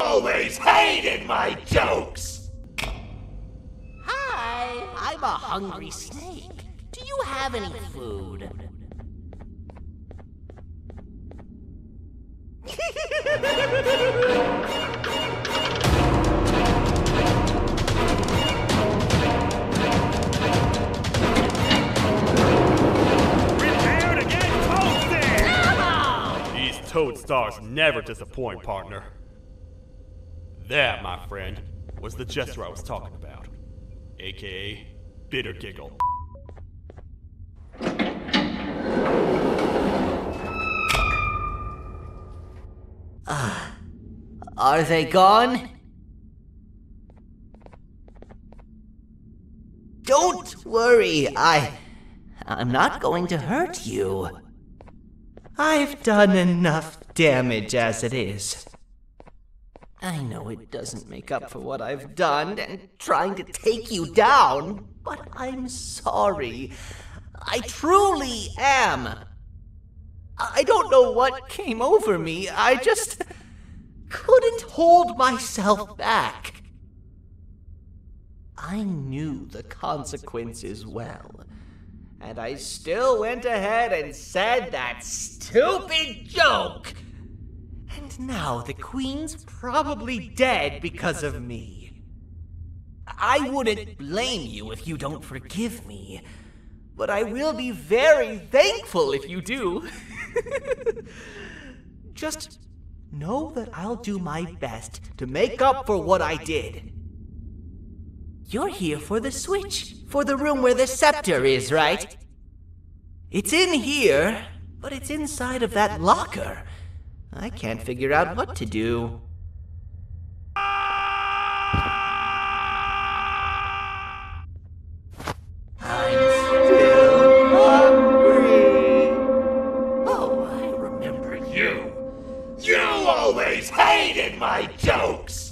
always hated my jokes! Hi, I'm a hungry snake. Do you have any food? Prepare to get toasted! These toad stars never disappoint, partner. That, my friend, was the jester I was talking about. AKA Bittergiggle. Ah, are they gone? Don't worry, I. I'm not going to hurt you. I've done enough damage as it is. I know it doesn't make up for what I've done and trying to take you down, but I'm sorry. I truly am. I don't know what came over me. I just couldn't hold myself back. I knew the consequences well, and I still went ahead and said that stupid joke. And now the Queen's probably dead because of me. I wouldn't blame you if you don't forgive me, but I will be very thankful if you do. Just know that I'll do my best to make up for what I did. You're here for the switch, for the room where the scepter is, right? It's in here, but it's inside of that locker. I can't figure out what to do. I'm still hungry. Oh, I remember you. You always hated my jokes!